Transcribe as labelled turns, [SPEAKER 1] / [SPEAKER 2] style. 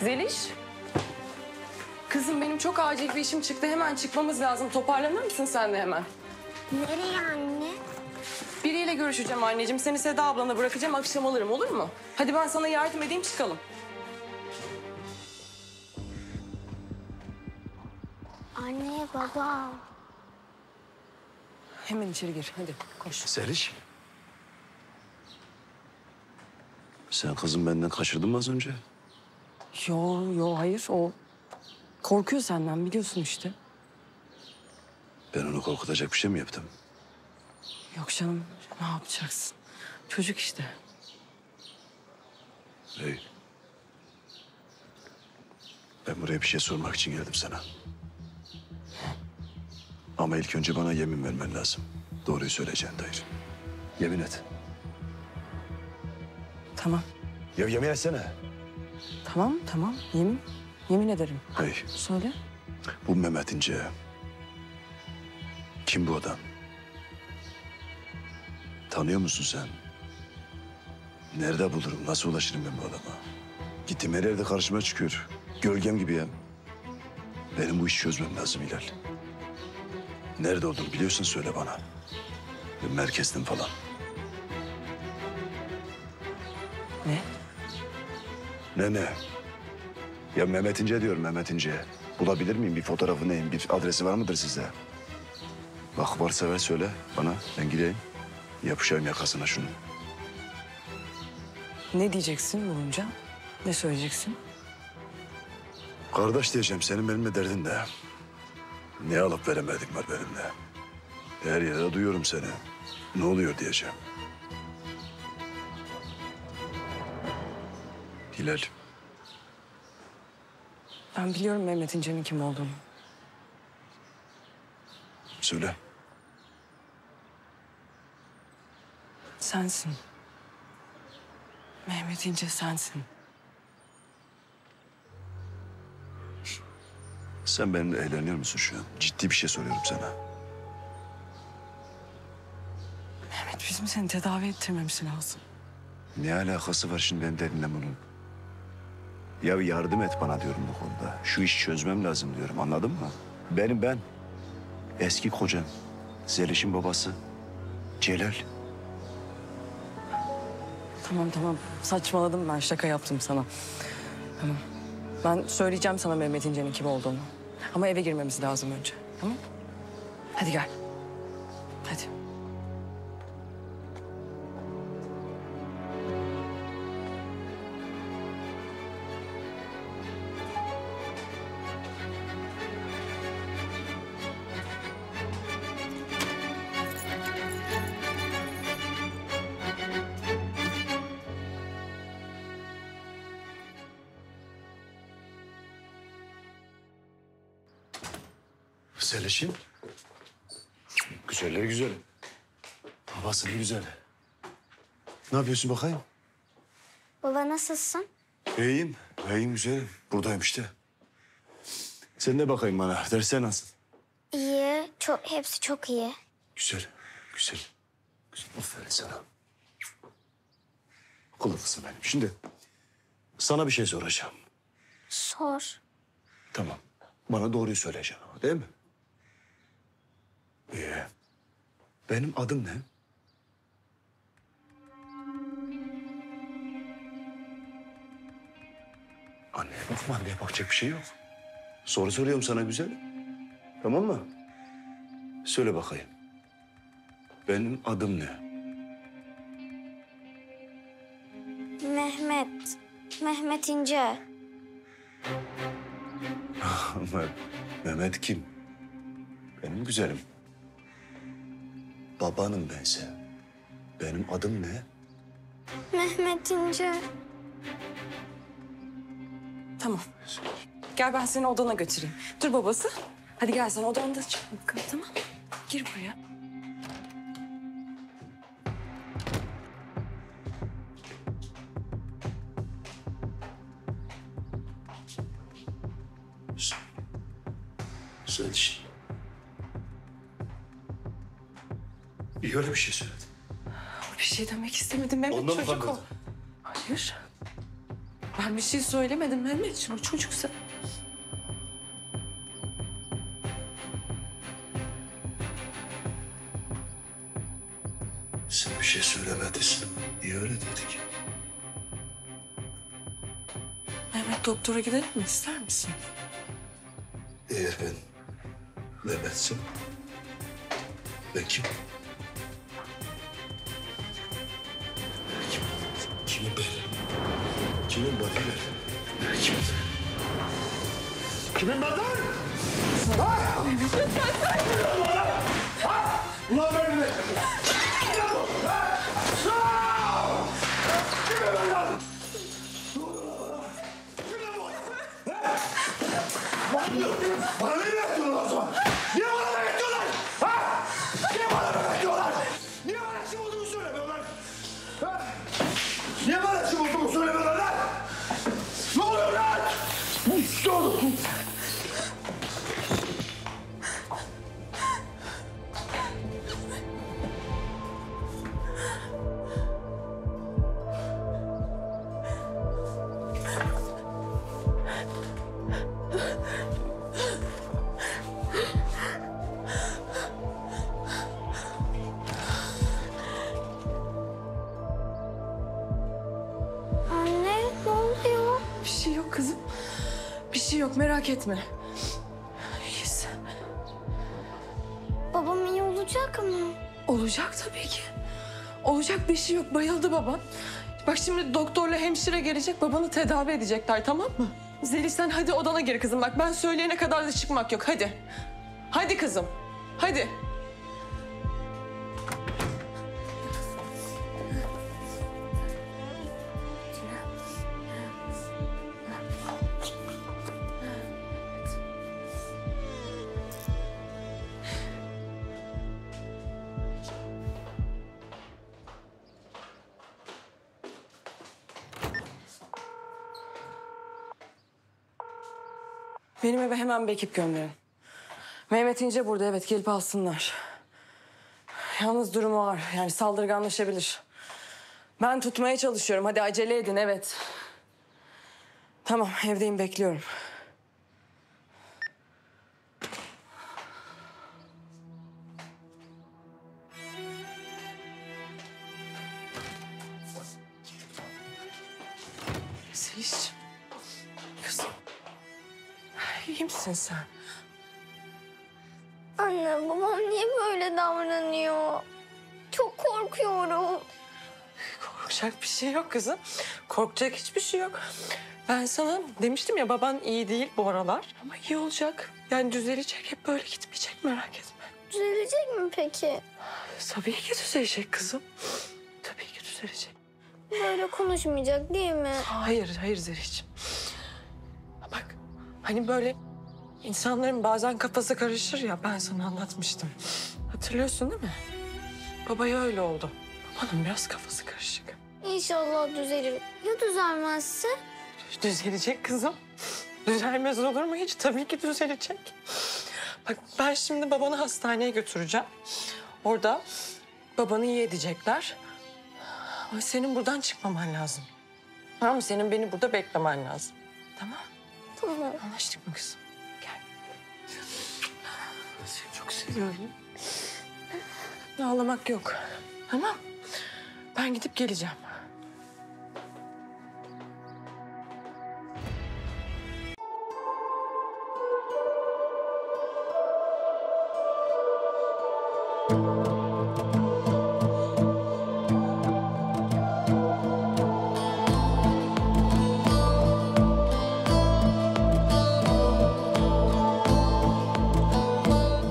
[SPEAKER 1] Zeliş. Kızım benim çok acil bir işim çıktı. Hemen çıkmamız lazım. Toparlanır mısın sen de hemen?
[SPEAKER 2] Nereye anne?
[SPEAKER 1] Biriyle görüşeceğim anneciğim. Seni Seda ablana bırakacağım. Akşam alırım olur mu? Hadi ben sana yardım edeyim çıkalım.
[SPEAKER 2] Anne baba.
[SPEAKER 1] Hemen içeri gir. Hadi koş.
[SPEAKER 3] Seliş. Sen kızım benden kaçırdın mı az önce?
[SPEAKER 1] Yo yo hayır o korkuyor senden biliyorsun işte.
[SPEAKER 3] Ben onu korkutacak bir şey mi yaptım?
[SPEAKER 1] Yok canım ne yapacaksın? Çocuk işte.
[SPEAKER 3] Hey. Ben buraya bir şey sormak için geldim sana. Ama ilk önce bana yemin vermen lazım. Doğruyu söyleyeceğin dair. Yemin et.
[SPEAKER 1] Tamam.
[SPEAKER 3] Ya yemin etsene.
[SPEAKER 1] Tamam tamam yemin. Yemin ederim.
[SPEAKER 3] Hey,
[SPEAKER 1] Söyle.
[SPEAKER 3] bu Mehmet İnce. Kim bu adam? Tanıyor musun sen? Nerede bulurum, nasıl ulaşırım ben bu adama? Gittiğim her yerde karşıma çıkıyor. Gölgem gibi ya. Benim bu işi çözmem lazım Hilal. Nerede olduğunu biliyorsun söyle bana. Bir merkezden falan.
[SPEAKER 1] Ne?
[SPEAKER 3] Ne ne? Ya Mehmet İnce diyorum Mehmet İnce. Bulabilir miyim? Bir fotoğrafı neyim? Bir adresi var mıdır sizde? Bak varsa ver söyle bana. Ben gideyim. Yapışayım yakasına şunu.
[SPEAKER 1] Ne diyeceksin bulunca? Ne söyleyeceksin?
[SPEAKER 3] Kardeş diyeceğim senin benimle derdin de. Ne alıp veremedik var benimle. Her yerde duyuyorum seni. Ne oluyor diyeceğim. Hilal.
[SPEAKER 1] Ben biliyorum Mehmet İnce'nin kim olduğunu.
[SPEAKER 3] Söyle.
[SPEAKER 1] Sensin. Mehmet İnce sensin.
[SPEAKER 3] Sen benimle eğleniyor musun şu an? Ciddi bir şey soruyorum sana.
[SPEAKER 1] Mehmet bizim seni tedavi ettirmemiz lazım.
[SPEAKER 3] Ne alakası var şimdi benim derdimle bunun? Ya yardım et bana diyorum bu konuda. Şu işi çözmem lazım diyorum anladın mı? Benim ben. Eski kocam. Zeliş'in babası. Celal.
[SPEAKER 1] Tamam tamam saçmaladım ben şaka yaptım sana. Tamam. Ben söyleyeceğim sana Mehmet İnce'nin kim olduğunu. Ama eve girmemiz lazım önce. Tamam Hadi gel. Hadi.
[SPEAKER 3] Zeliş'in. Güzeller güzel. Havasının güzel. Ne yapıyorsun bakayım?
[SPEAKER 2] Baba nasılsın?
[SPEAKER 3] İyiyim. İyiyim güzelim. Buradayım işte. Sen de bakayım bana. Dersler nasıl?
[SPEAKER 2] İyi. Çok, hepsi çok iyi.
[SPEAKER 3] Güzel. Güzel. Güzel. Aferin sana. Kulun kızım benim. Şimdi sana bir şey soracağım.
[SPEAKER 2] Sor.
[SPEAKER 3] Tamam. Bana doğruyu söyleyeceksin ama değil mi? İyi. Benim adım ne? Anneye bakma, anneye bakacak bir şey yok. Soru soruyorum sana güzel. Tamam mı? Söyle bakayım. Benim adım ne?
[SPEAKER 2] Mehmet. Mehmet İnce.
[SPEAKER 3] Mehmet, Mehmet kim? Benim güzelim. Babanım bense. Benim adım ne?
[SPEAKER 2] Mehmet İnce.
[SPEAKER 1] Tamam. Gel ben seni odana götüreyim. Dur babası. Hadi gel sen odanda çık bakalım tamam? Gir buraya.
[SPEAKER 3] Söyle işte. İyi öyle bir şey söyledin.
[SPEAKER 1] Bir şey demek istemedim Mehmet
[SPEAKER 3] Ondan mı
[SPEAKER 1] çocuk o. Hayır. Ben bir şey söylemedim Mehmetciğim. O çocuksa.
[SPEAKER 3] Sen bir şey söylemedin. Niye öyle dedik?
[SPEAKER 1] Mehmet doktora gidelim mi? İster misin?
[SPEAKER 3] Eğer ben Mehmet'sem ben? Kim? Ver? Kimin? Kimin ben lan? Ha? Ha? Ulan ben ne? Bana ne Ne oluyor?
[SPEAKER 2] Anne
[SPEAKER 1] yok merak etme. İyiyiz.
[SPEAKER 2] Babam iyi olacak mı?
[SPEAKER 1] Olacak tabii ki. Olacak bir şey yok. Bayıldı baban. Bak şimdi doktorla hemşire gelecek. Babanı tedavi edecekler tamam mı? Zeliş sen hadi odana gir kızım. Bak ben söyleyene kadar da çıkmak yok. Hadi. Hadi kızım. Hadi. Benim eve hemen bir ekip gönderin. Mehmet İnce burada evet gelip alsınlar. Yalnız durumu var. Yani saldırganlaşabilir. Ben tutmaya çalışıyorum. Hadi acele edin evet. Tamam evdeyim bekliyorum. İyi misin sen?
[SPEAKER 2] Anne babam niye böyle davranıyor? Çok korkuyorum.
[SPEAKER 1] Korkacak bir şey yok kızım. Korkacak hiçbir şey yok. Ben sana demiştim ya baban iyi değil bu aralar. Ama iyi olacak. Yani düzelecek. Hep böyle gitmeyecek merak etme.
[SPEAKER 2] Düzelecek mi peki?
[SPEAKER 1] Tabii ki düzelecek kızım. Tabii ki düzelecek.
[SPEAKER 2] Böyle konuşmayacak değil mi?
[SPEAKER 1] Hayır, hayır Zeriş'ciğim. Bak hani böyle insanların bazen kafası karışır ya ben sana anlatmıştım. Hatırlıyorsun değil mi? Babaya öyle oldu. Babanın biraz kafası karışık.
[SPEAKER 2] İnşallah düzelir. Ya düzelmezse?
[SPEAKER 1] Düzelecek kızım. Düzelmez olur mu hiç? Tabii ki düzelecek. Bak ben şimdi babanı hastaneye götüreceğim. Orada babanı iyi edecekler. Ama senin buradan çıkmaman lazım. Tamam mı? Senin beni burada beklemen lazım. Tamam.
[SPEAKER 2] Tamam.
[SPEAKER 1] Anlaştık mı kızım? Seni çok seviyorum. Ağlamak yok. Tamam. Ben gidip geleceğim.